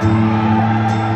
Thank